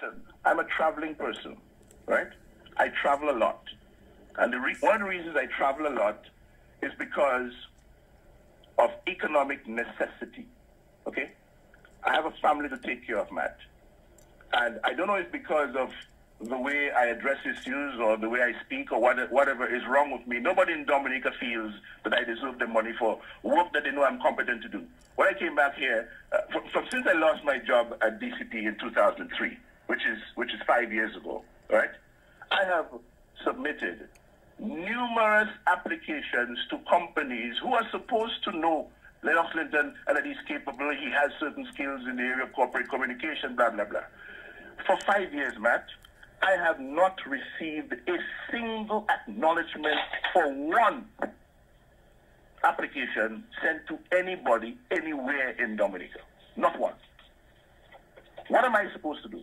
listen, I'm a traveling person, right? I travel a lot. And the re- one of the reasons I travel a lot is because of economic necessity. Okay? I have a family to take care of, Matt. And I don't know if because of the way I address issues or the way I speak or what, whatever is wrong with me. Nobody in Dominica feels that I deserve the money for work that they know I'm competent to do. When I came back here, uh, from, from since I lost my job at DCP in 2003, which is which is five years ago, right? I have submitted numerous applications to companies who are supposed to know Lennox Linton and that he's capable, he has certain skills in the area of corporate communication, blah, blah, blah. For five years, Matt, I have not received a single acknowledgement for one application sent to anybody anywhere in Dominica. Not one. What am I supposed to do?